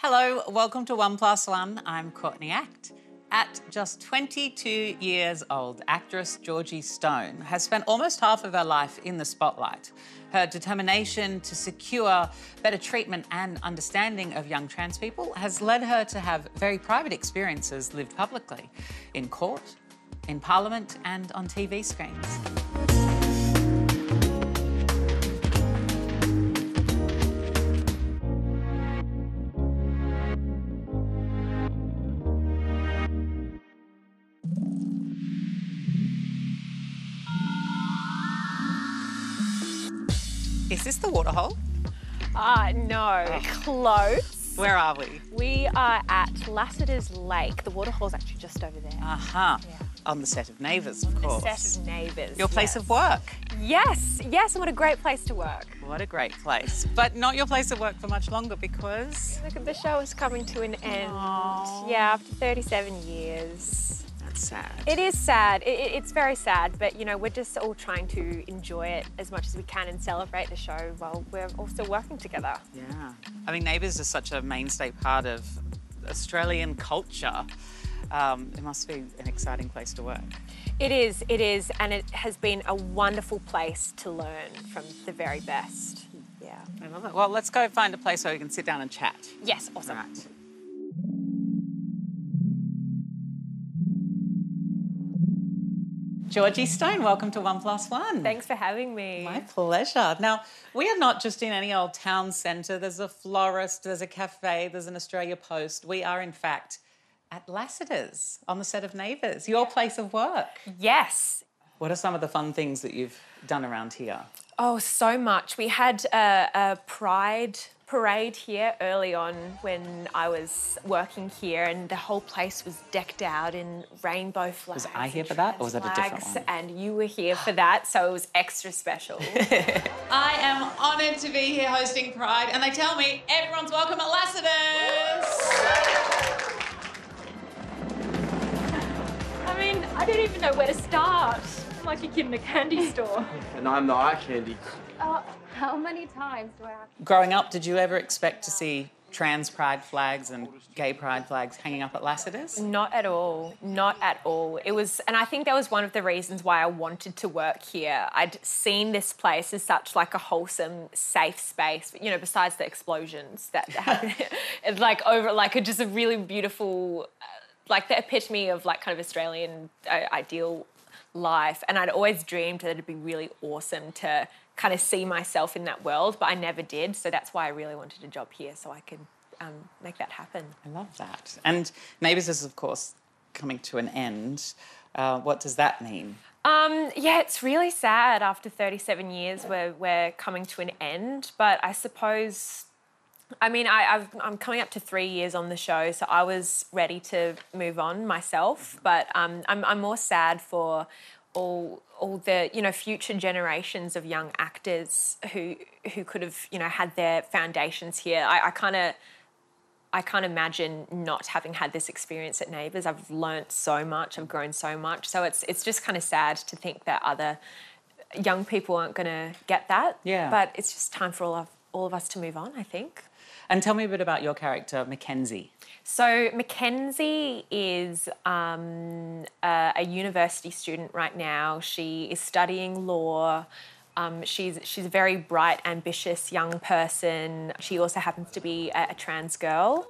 Hello, welcome to One Plus One. I'm Courtney Act. At just 22 years old, actress Georgie Stone has spent almost half of her life in the spotlight. Her determination to secure better treatment and understanding of young trans people has led her to have very private experiences lived publicly in court, in Parliament, and on TV screens. The waterhole? Uh, no, close. Where are we? We are at Lassiter's Lake. The waterhole's actually just over there. Aha. Yeah. On the set of Neighbours, of course. The set of neighbours. Your place yes. of work. Yes, yes, and what a great place to work. What a great place. But not your place of work for much longer because Look at the show is coming to an end. Aw. Yeah, after 37 years. That's sad. It is sad. It, it- it's very sad, but you know, we're just all trying to enjoy it as much as we can and celebrate the show while we're all still working together. Yeah. I mean, Neighbours is such a mainstay part of Australian culture. Um, it must be an exciting place to work. It is, it is, and it has been a wonderful place to learn from the very best. Yeah. I love it. Well, let's go find a place where we can sit down and chat. Yes, awesome. Georgie Stone, welcome to One Plus One. Thanks for having me. My pleasure. Now, we are not just in any old town centre. There's a florist, there's a cafe, there's an Australia Post. We are, in fact, at Lassiter's on the set of Neighbours, your place of work. Yes. What are some of the fun things that you've done around here? Oh, so much. We had a, a pride parade here early on when I was working here, and the whole place was decked out in rainbow flags. Was I here and for that, or was that a different one? And you were here for that, so it was extra special. I am honoured to be here hosting Pride, and they tell me everyone's welcome at Lassiter's. I mean, I don't even know where to start. I'm like a kid in a candy store. And I'm the eye candy. Uh, how many times do I have to? Growing up, did you ever expect to see trans pride flags and gay pride flags hanging up at Lassiter's? Not at all. Not at all. It was, and I think that was one of the reasons why I wanted to work here. I'd seen this place as such like a wholesome, safe space. You know, besides the explosions that happen, it's like over, like a, just a really beautiful, uh, like the epitome of like kind of Australian uh, ideal life. And I'd always dreamed that it'd be really awesome to kind of see myself in that world, but I never did. So that's why I really wanted a job here, so I could um, make that happen. I love that. And Neighbours is, of course, coming to an end. Uh, what does that mean? Um, yeah, it's really sad after 37 years we're, we're coming to an end. But I suppose, I mean, I, I've, I'm coming up to three years on the show, so I was ready to move on myself. But um, I'm, I'm more sad for all all the you know future generations of young actors who who could have you know had their foundations here. I, I kind of I can't imagine not having had this experience at Neighbours. I've learnt so much, I've grown so much. So it's it's just kind of sad to think that other young people aren't going to get that. Yeah. But it's just time for all of all of us to move on, I think. And tell me a bit about your character, Mackenzie. So Mackenzie is um, a, a university student right now. She is studying law. Um, she's she's a very bright, ambitious young person. She also happens to be a, a trans girl.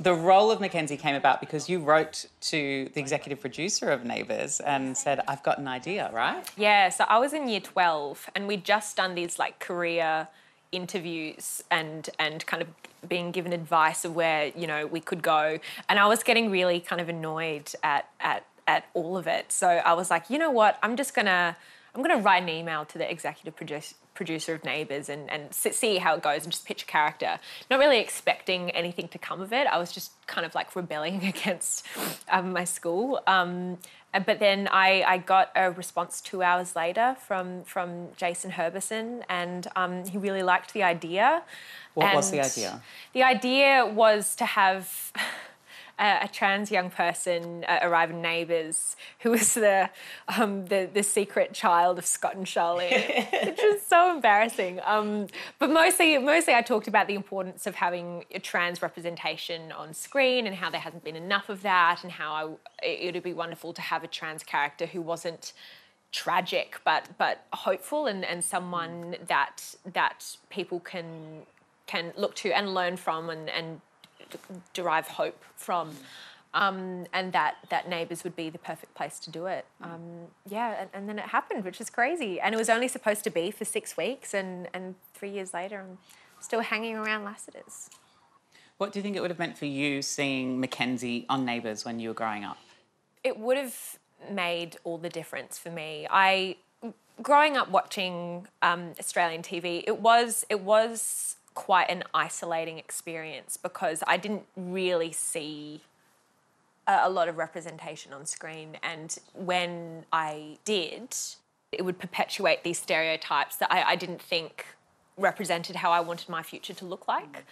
The role of Mackenzie came about because you wrote to the executive producer of Neighbours and said, I've got an idea, right? Yeah, so I was in year 12 and we'd just done these like career interviews and and kind of being given advice of where, you know, we could go. And I was getting really kind of annoyed at at at all of it. So I was like, you know what? I'm just gonna I'm gonna write an email to the executive producer producer of Neighbours and, and see how it goes and just pitch a character. Not really expecting anything to come of it. I was just kind of like rebelling against um, my school. Um, but then I, I got a response two hours later from from Jason Herbison, and um, he really liked the idea. What was the idea? The idea was to have a, a trans young person uh, in Neighbours who was the, um, the the secret child of Scott and Charlie, which was so embarrassing. Um, but mostly, mostly, I talked about the importance of having a trans representation on screen and how there hasn't been enough of that, and how I, it would be wonderful to have a trans character who wasn't tragic but but hopeful and, and someone that that people can can look to and learn from and, and derive hope from. Um, and that that neighbours would be the perfect place to do it. Um, yeah, and, and, then it happened, which is crazy. And it was only supposed to be for six weeks, and and three years later, I'm still hanging around Lassiter's. What do you think it would have meant for you seeing Mackenzie on Neighbours when you were growing up? It would have made all the difference for me. I growing up watching um, Australian TV, it was it was quite an isolating experience because I didn't really see a, lot of representation on screen. And when I did, it would perpetuate these stereotypes that I, I didn't think represented how I wanted my future to look like.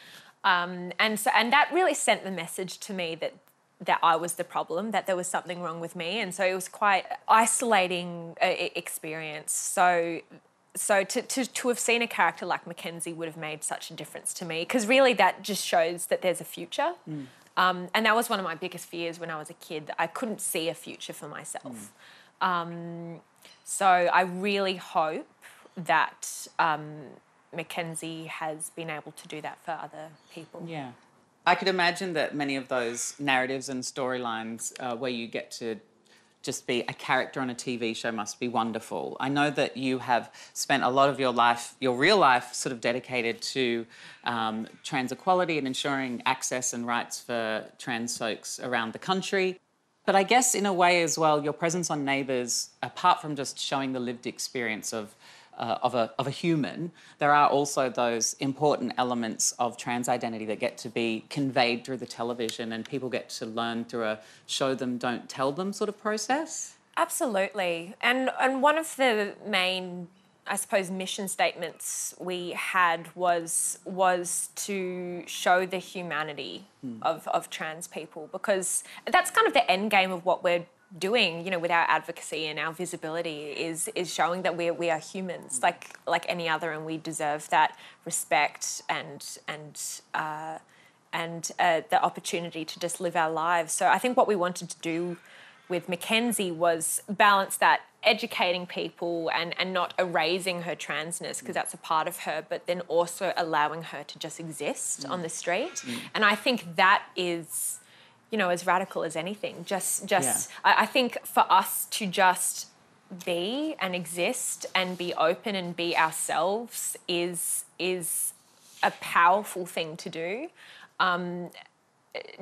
Um, and so, and that really sent the message to me that that I was the problem, that there was something wrong with me, and so it was quite isolating uh, experience. So so to, to, to have seen a character like Mackenzie would have made such a difference to me because really that just shows that there's a future. Mm. Um, and that was one of my biggest fears when I was a kid. That I couldn't see a future for myself. Mm. Um, so I really hope that um, Mackenzie has been able to do that for other people. Yeah. I could imagine that many of those narratives and storylines uh, where you get to just be a character on a TV show must be wonderful. I know that you have spent a lot of your life, your real life, sort of dedicated to um, trans equality and ensuring access and rights for trans folks around the country. But I guess, in a way, as well, your presence on Neighbours, apart from just showing the lived experience of uh, of, a, of a human, there are also those important elements of trans identity that get to be conveyed through the television and people get to learn through a show them, don't tell them sort of process. Absolutely. And, and one of the main I suppose mission statements we had was was to show the humanity mm. of, of trans people because that's kind of the end game of what we're doing, you know, with our advocacy and our visibility is is showing that we we are humans like like any other, and we deserve that respect and and. Uh, and uh, the opportunity to just live our lives. So I think what we wanted to do with Mackenzie was balance that educating people and, and not erasing her transness because that's a part of her, but then also allowing her to just exist mm. on the street. Mm. And I think that is you know, as radical as anything. Just, just, yeah. I, I think for us to just be and exist and be open and be ourselves is is a powerful thing to do. Um,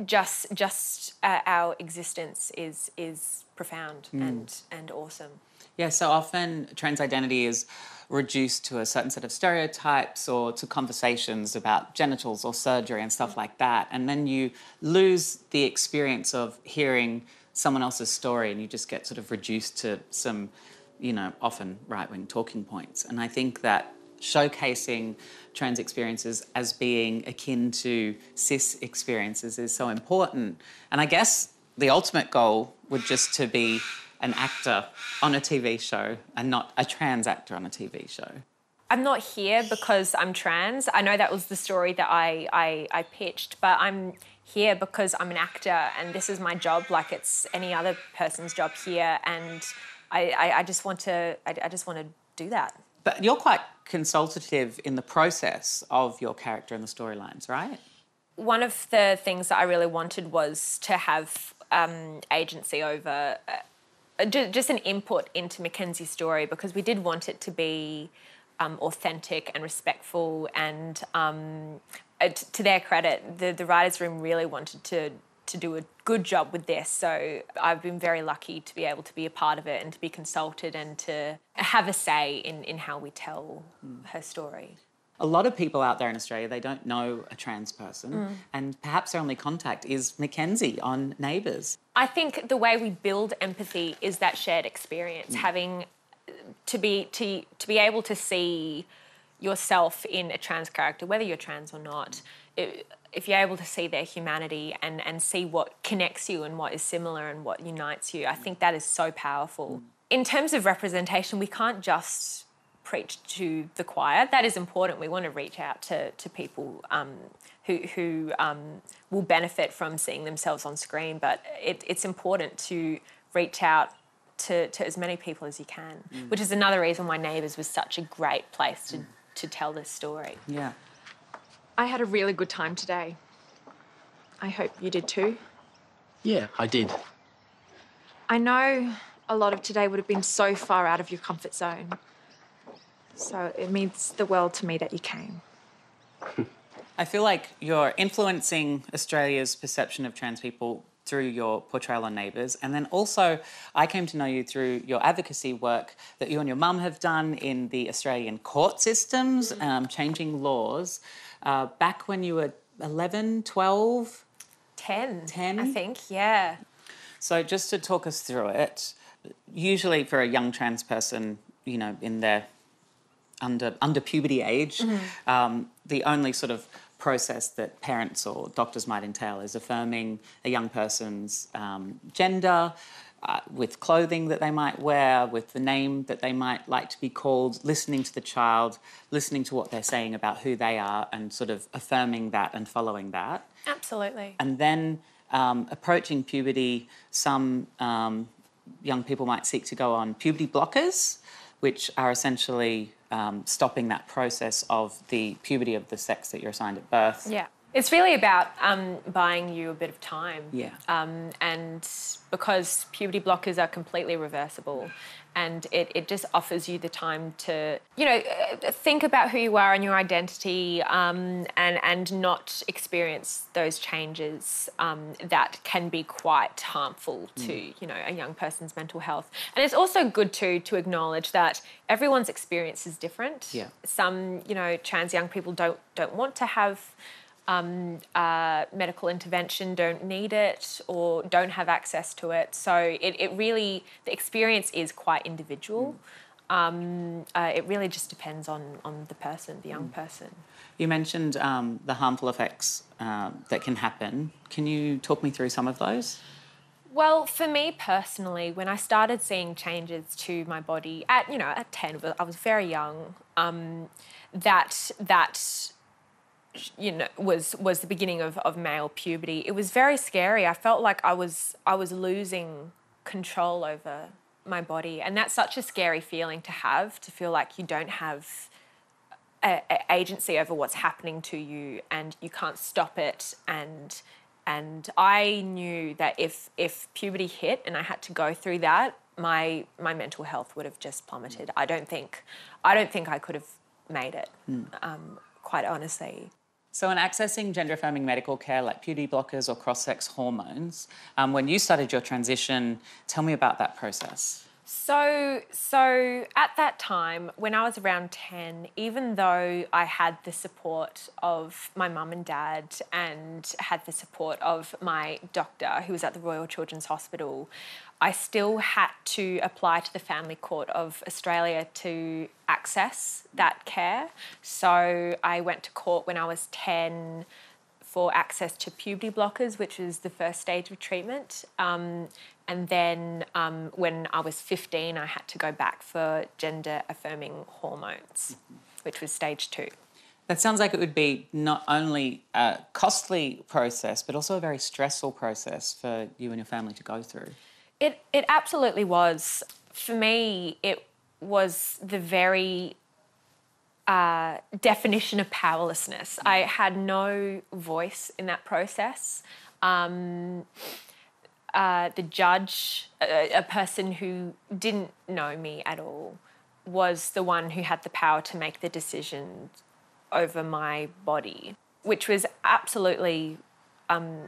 just just uh, our existence is is profound mm. and and awesome. Yeah, so often trans identity is reduced to a certain set of stereotypes or to conversations about genitals or surgery and stuff like that. And then you lose the experience of hearing someone else's story and you just get sort of reduced to some, you know, often right wing talking points. And I think that showcasing trans experiences as being akin to cis experiences is so important. And I guess the ultimate goal would just to be an actor on a TV show and not a trans actor on a TV show? I'm not here because I'm trans. I know that was the story that I, I, I pitched, but I'm here because I'm an actor and this is my job like it's any other person's job here. And I, I, I just want to I, I just want to do that. But you're quite consultative in the process of your character and the storylines, right? One of the things that I really wanted was to have um, agency over uh, just an input into Mackenzie's story because we did want it to be um, authentic and respectful. And um, uh, to their credit, the, the writers' room really wanted to to do a good job with this. So I've been very lucky to be able to be a part of it and to be consulted and to have a say in, in how we tell mm. her story a lot of people out there in Australia, they don't know a trans person, mm. and perhaps their only contact is Mackenzie on Neighbours. I think the way we build empathy is that shared experience, mm. having to be to to be able to see yourself in a trans character, whether you're trans or not, it, if you're able to see their humanity and, and see what connects you and what is similar and what unites you, I think that is so powerful. In terms of representation, we can't just preach to the choir. That is important. We want to reach out to, to people um, who, who um, will benefit from seeing themselves on screen, but it, it's important to reach out to, to as many people as you can, mm. which is another reason why Neighbours was such a great place to, mm. to tell this story. Yeah. I had a really good time today. I hope you did too. Yeah, I did. I know a lot of today would have been so far out of your comfort zone. So it means the world to me that you came. I feel like you're influencing Australia's perception of trans people through your portrayal on Neighbours. And then also, I came to know you through your advocacy work that you and your mum have done in the Australian court systems, mm-hmm. um, changing laws. Uh, back when you were 11, 12? 10. 10? I think, yeah. So, just to talk us through it, usually for a young trans person, you know, in their under under puberty age, mm-hmm. um, the only sort of process that parents or doctors might entail is affirming a young person's um, gender. Uh, with clothing that they might wear, with the name that they might like to be called, listening to the child, listening to what they're saying about who they are, and sort of affirming that and following that. Absolutely. And then um, approaching puberty, some um, young people might seek to go on puberty blockers, which are essentially um, stopping that process of the puberty of the sex that you're assigned at birth. Yeah. It's really about um, buying you a bit of time. Yeah. Um, and because puberty blockers are completely reversible, and it, it just offers you the time to, you know, think about who you are and your identity um, and, and not experience those changes um, that can be quite harmful to, mm. you know, a young person's mental health. And it's also good too to acknowledge that everyone's experience is different. Yeah. Some, you know, trans young people don't don't want to have um, uh, medical intervention don't need it or don't have access to it. So it, it really, the experience is quite individual. Mm. Um, uh, it really just depends on, on the person, the young mm. person. You mentioned um, the harmful effects uh, that can happen. Can you talk me through some of those? Well, for me personally, when I started seeing changes to my body at you know at ten, I was very young. Um, that that you know was was the beginning of, of male puberty. It was very scary. I felt like i was i was losing control over my body. And that's such a scary feeling to have to feel like you don't have a, a agency over what's happening to you and you can't stop it. And and i knew that if if puberty hit and i had to go through that my my mental health would have just plummeted. I don't think i don't think i could have made it mm. um, quite honestly so, in accessing gender affirming medical care like puberty blockers or cross sex hormones, um, when you started your transition, tell me about that process. So, so at that time, when I was around 10, even though I had the support of my mum and dad and had the support of my doctor who was at the Royal Children's Hospital, I still had to apply to the Family Court of Australia to access that care. So I went to court when I was 10 for access to puberty blockers, which is the first stage of treatment. Um, and then um, when I was 15, I had to go back for gender affirming hormones, which was stage two. That sounds like it would be not only a costly process, but also a very stressful process for you and your family to go through. It it absolutely was. For me, it was the very uh, definition of powerlessness. I had no voice in that process. Um, uh, the judge, a, a, person who didn't know me at all, was the one who had the power to make the decision over my body, which was absolutely um,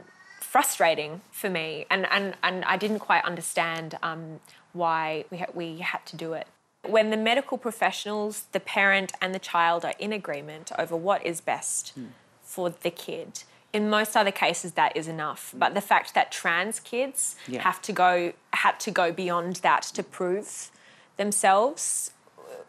frustrating for me, and and and I didn't quite understand um, why we ha- we had to do it. When the medical professionals, the parent, and the child are in agreement over what is best mm. for the kid, in most other cases that is enough. Mm. But the fact that trans kids yeah. have to go had to go beyond that to prove themselves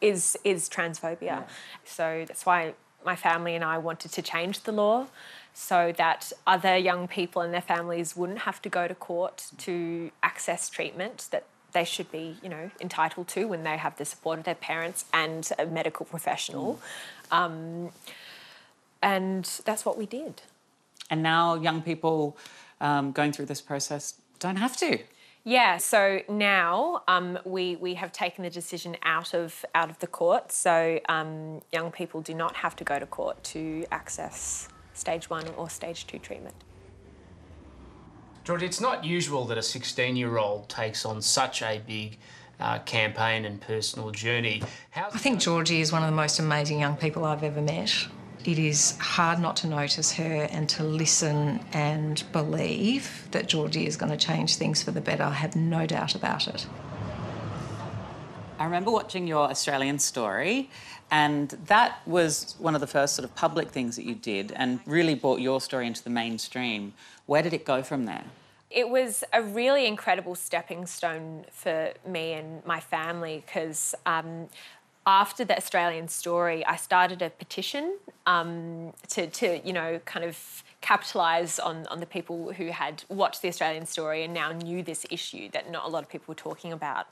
is is transphobia. Yeah. So that's why my family and I wanted to change the law so that other young people and their families wouldn't have to go to court to access treatment that they should be, you know, entitled to when they have the support of their parents and a medical professional. Mm. Um, and that's what we did. And now young people um, going through this process don't have to. Yeah, so now um, we we have taken the decision out of out of the court. So um, young people do not have to go to court to access stage one or stage two treatment. George, it's not usual that a 16 year old takes on such a big uh, campaign and personal journey. How's I think Georgie is one of the most amazing young people I've ever met it is hard not to notice her and to listen and believe that Georgie is going to change things for the better. I have no doubt about it. I remember watching your Australian story, and that was one of the first sort of public things that you did and really brought your story into the mainstream. Where did it go from there? It was a really incredible stepping stone for me and my family because um, after the Australian story, I started a petition um, to, to, you know, kind of capitalise on, on the people who had watched the Australian story and now knew this issue that not a lot of people were talking about.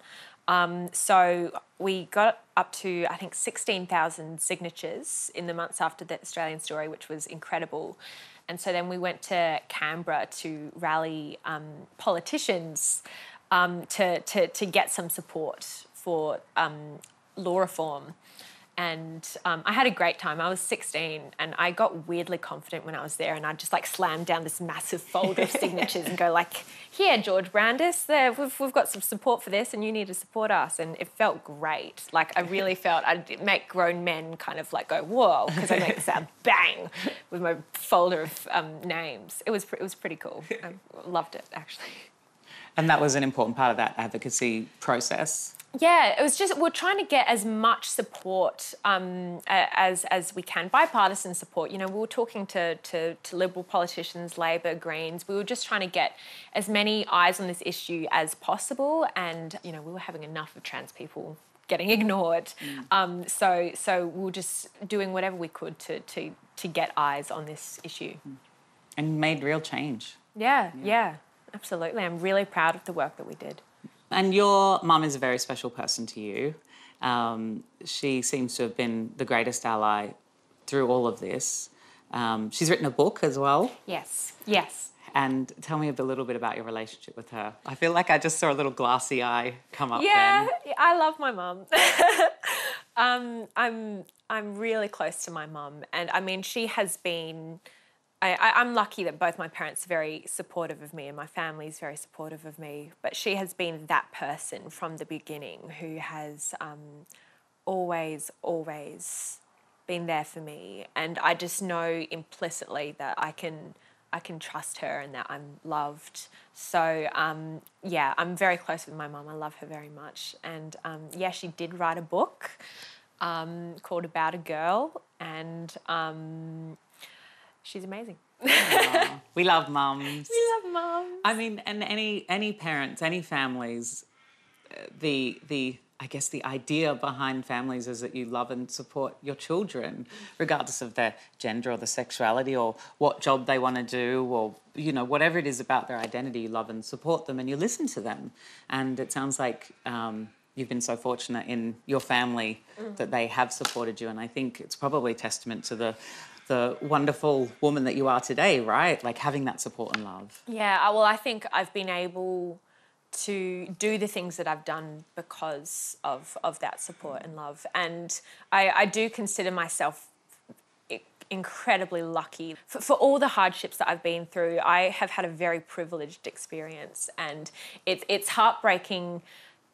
Um, so we got up to, I think, 16,000 signatures in the months after the Australian story, which was incredible. And so then we went to Canberra to rally um, politicians um, to, to, to get some support for um, law reform. And um, I had a great time. I was 16 and I got weirdly confident when I was there. And I just like slammed down this massive folder of signatures and go like, here, George Brandis, there, we've, we've got some support for this and you need to support us. And it felt great. Like I really felt I'd make grown men kind of like go, whoa, because I make the sound bang with my folder of um, names. It was, it was pretty cool. I loved it actually. And that was an important part of that advocacy process yeah, it was just we're trying to get as much support um, as as we can, bipartisan support. You know, we were talking to, to, to Liberal politicians, Labor, Greens. We were just trying to get as many eyes on this issue as possible, and you know, we were having enough of trans people getting ignored. Mm. Um, so so we were just doing whatever we could to to to get eyes on this issue, mm. and made real change. Yeah, yeah, yeah, absolutely. I'm really proud of the work that we did. And your mum is a very special person to you. Um, she seems to have been the greatest ally through all of this. Um, she's written a book as well. Yes, yes. And tell me a little bit about your relationship with her. I feel like I just saw a little glassy eye come up. Yeah, then. I love my mum. um, I'm I'm really close to my mum, and I mean she has been I, am lucky that both my parents are very supportive of me and my family is very supportive of me. But she has been that person from the beginning who has um, always, always been there for me. And I just know implicitly that I can. I can trust her and that I'm loved. So, um, yeah, I'm very close with my mum. I love her very much. And um, yeah, she did write a book um, called About a Girl. And um, she's amazing. we love mums. We love mums. I mean, and any any parents, any families, uh, the the I guess the idea behind families is that you love and support your children, regardless of their gender or the sexuality or what job they want to do or you know whatever it is about their identity. You love and support them, and you listen to them. And it sounds like. Um, you've been so fortunate in your family mm. that they have supported you and i think it's probably testament to the the wonderful woman that you are today, right? Like having that support and love. Yeah, well, I think I've been able to do the things that I've done because of of that support and love, and I, I do consider myself incredibly lucky for, for, all the hardships that I've been through. I have had a very privileged experience, and it's it's heartbreaking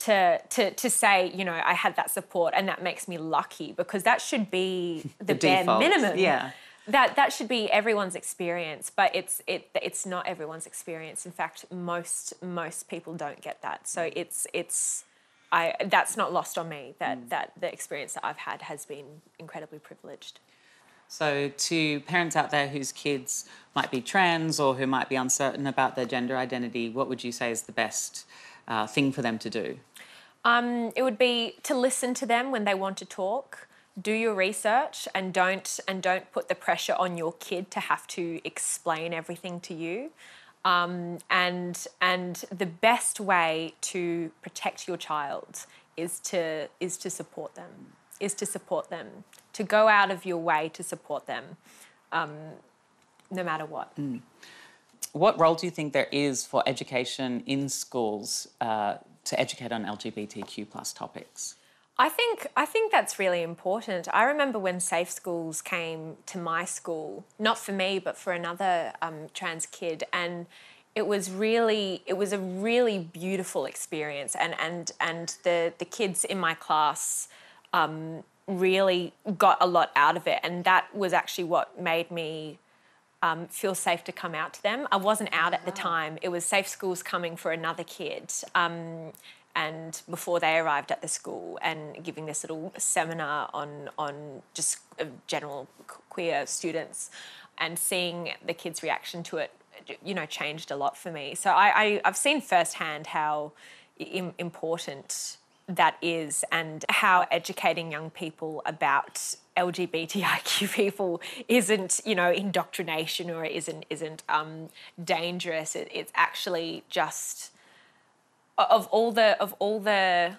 to to to say you know I had that support and that makes me lucky because that should be the, the bare default. minimum. Yeah that that should be everyone's experience but it's it it's not everyone's experience. In fact most most people don't get that. So it's it's i that's not lost on me that mm. that the experience that i've had has been incredibly privileged. So to parents out there whose kids might be trans or who might be uncertain about their gender identity what would you say is the best uh, thing for them to do? Um, it would be to listen to them when they want to talk. Do your research and don't and don't put the pressure on your kid to have to explain everything to you. Um, and and the best way to protect your child is to is to support them. Is to support them. To go out of your way to support them, um, no matter what. Mm. What role do you think there is for education in schools uh, to educate on LGBTQ plus topics? I think I think that's really important. I remember when Safe Schools came to my school, not for me, but for another um, trans kid, and it was really it was a really beautiful experience, and and and the the kids in my class. Um, really got a lot out of it and that was actually what made me um, feel safe to come out to them. I wasn't out at the time. It was Safe Schools coming for another kid. Um, and before they arrived at the school and giving this little seminar on on just general queer students and seeing the kids' reaction to it, you know, changed a lot for me. So I, I have seen firsthand how important that is and how educating young people about LGBTIQ people isn't, you know, indoctrination or isn't isn't um, dangerous. It, it's actually just of all the of all the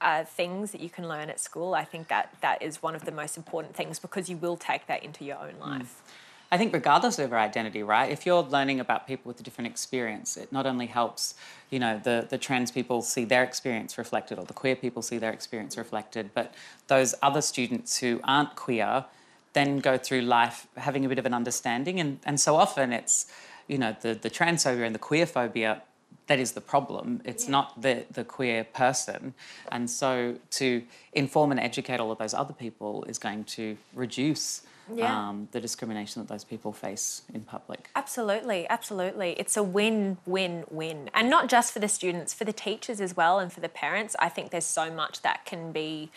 uh, things that you can learn at school. I think that that is one of the most important things because you will take that into your own life. Mm. I think regardless of our identity, right? If you're learning about people with a different experience, it not only helps, you know, the, the trans people see their experience reflected or the queer people see their experience reflected, but those other students who aren't queer then go through life having a bit of an understanding. And, and so often it's, you know, the, the transphobia and the queer phobia that is the problem. It's yeah. not the, the queer person. And so to inform and educate all of those other people is going to reduce yeah. um, the discrimination that those people face in public. Absolutely, absolutely. It's a win, win, win. And not just for the students, for the teachers as well, and for the parents. I think there's so much that can be.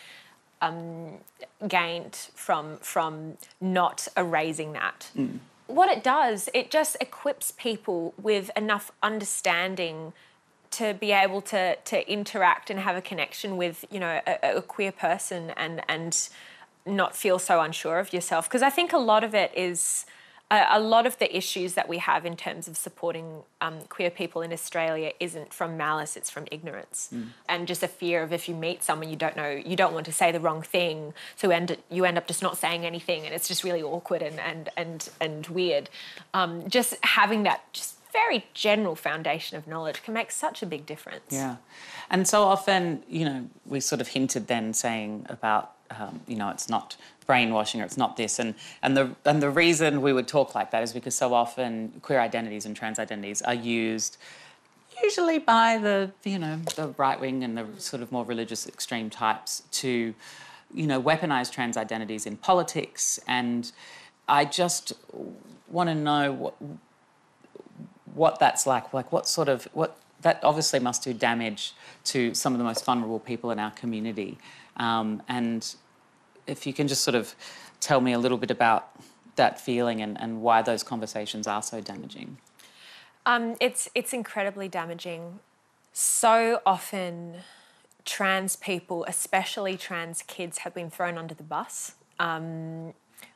Um, gained from from not erasing that. Mm. What it does, it just equips people with enough understanding to be able to to interact and have a connection with you know a, a queer person and and not feel so unsure of yourself. Because I think a lot of it is a, a, lot of the issues that we have in terms of supporting um, queer people in Australia isn't from malice; it's from ignorance mm. and just a fear of if you meet someone you don't know, you don't want to say the wrong thing, so end you end up just not saying anything, and it's just really awkward and and and and weird. Um, just having that just very general foundation of knowledge can make such a big difference. Yeah. And so often, you know, we sort of hinted then saying about um, you know, it's not brainwashing or it's not this. And, and, the, and the reason we would talk like that is because so often queer identities and trans identities are used usually by the, you know, the right wing and the sort of more religious extreme types to, you know, weaponize trans identities in politics. And I just want to know what, what that's like. Like, what sort of, what, that obviously must do damage to some of the most vulnerable people in our community. Um, and if you can just sort of tell me a little bit about that feeling and, and why those conversations are so damaging. Um, it's it's incredibly damaging. So often, trans people, especially trans kids, have been thrown under the bus. Um,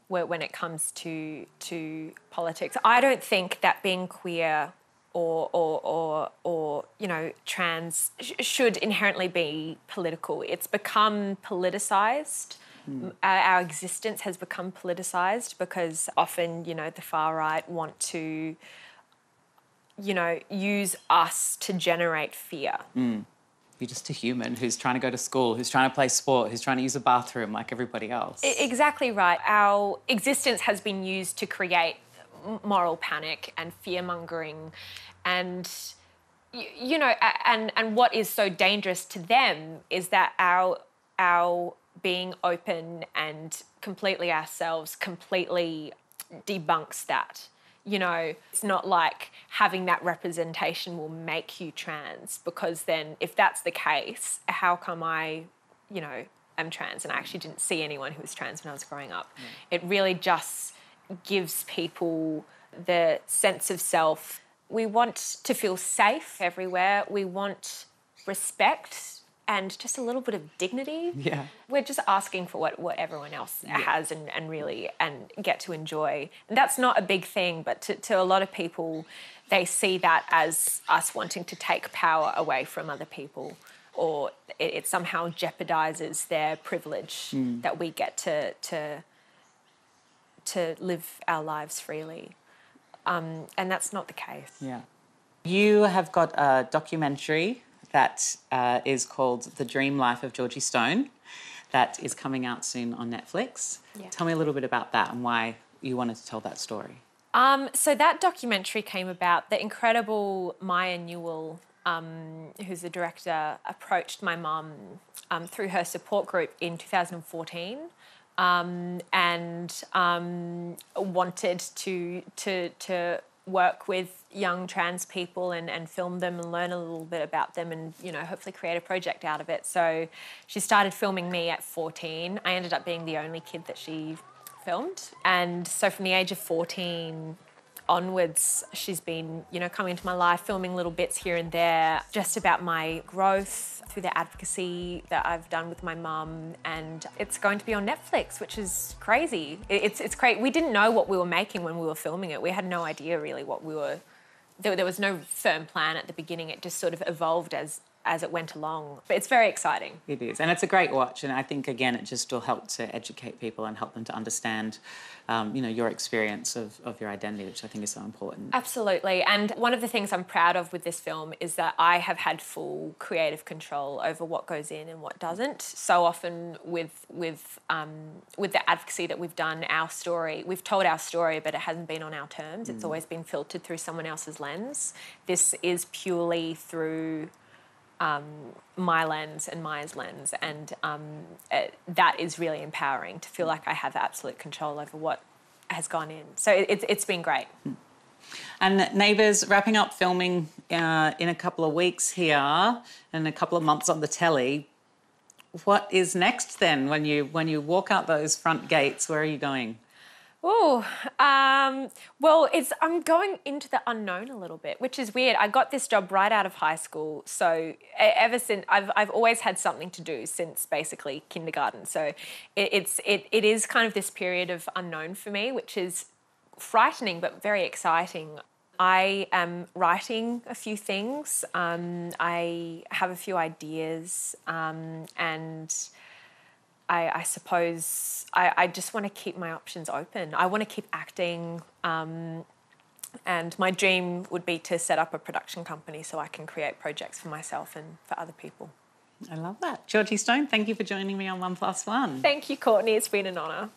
when it comes to to politics, I don't think that being queer or or or, or you know trans sh- should inherently be political. It's become politicized Mm. Our, existence has become politicized because often, you know, the far right want to, you know, use us to generate fear. Mm. You're just a human who's trying to go to school, who's trying to play sport, who's trying to use a bathroom like everybody else. Exactly right. Our existence has been used to create moral panic and fear mongering and you know and and what is so dangerous to them is that our our being open and completely ourselves completely debunks that. You know, it's not like having that representation will make you trans because then if that's the case, how come I, you know, am trans and I actually didn't see anyone who was trans when I was growing up. Mm. It really just gives people the sense of self. We want to feel safe everywhere. We want respect and just a little bit of dignity. Yeah. We're just asking for what, what everyone else has and, and really and get to enjoy. And that's not a big thing, but to, to a lot of people, they see that as us wanting to take power away from other people or it, it somehow jeopardizes their privilege that we get to to to live our lives freely. Um, and that's not the case. Yeah. You have got a documentary that uh, is called The Dream Life of Georgie Stone that is coming out soon on Netflix. Yeah. Tell me a little bit about that and why you wanted to tell that story. Um, so that documentary came about. The incredible Maya Newell, um, who's the director, approached my mum um, through her support group in 2014. Um, and um, wanted to to to work with young trans people and, and film them and learn a little bit about them and you know hopefully create a project out of it. So she started filming me at 14. I ended up being the only kid that she filmed, and so from the age of 14 onwards, she's been, you know, coming into my life, filming little bits here and there, just about my growth through the advocacy that I've done with my mum. And it's going to be on Netflix, which is crazy. It's, it's great. We didn't know what we were making when we were filming it. We had no idea really what we were, there, there was no firm plan at the beginning. It just sort of evolved as, as it went along. But it's very exciting. It is, and it's a great watch. And I think again, it just will help to educate people and help them to understand, um, you know, your experience of, of your identity, which I think is so important. Absolutely. And one of the things I'm proud of with this film is that I have had full creative control over what goes in and what doesn't. So often with with um, with the advocacy that we've done, our story, we've told our story, but it hasn't been on our terms. It's always been filtered through someone else's lens. This is purely through um, my lens and Maya's lens, and um, it, that is really empowering to feel like I have absolute control over what has gone in. So it, it's it's been great. And Neighbours wrapping up filming uh, in a couple of weeks here and a couple of months on the telly. What is next then? When you when you walk out those front gates, where are you going? Oh, um, well, it's I'm going into the unknown a little bit, which is weird. I got this job right out of high school, so ever since I've I've always had something to do since basically kindergarten. So it, it's it it is kind of this period of unknown for me, which is frightening but very exciting. I am writing a few things. Um, I have a few ideas, um, and I, I suppose I, I just want to keep my options open. I want to keep acting. Um, and my dream would be to set up a production company so I can create projects for myself and for other people. I love that. Georgie Stone, thank you for joining me on One Plus One. Thank you, Courtney. It's been an honour.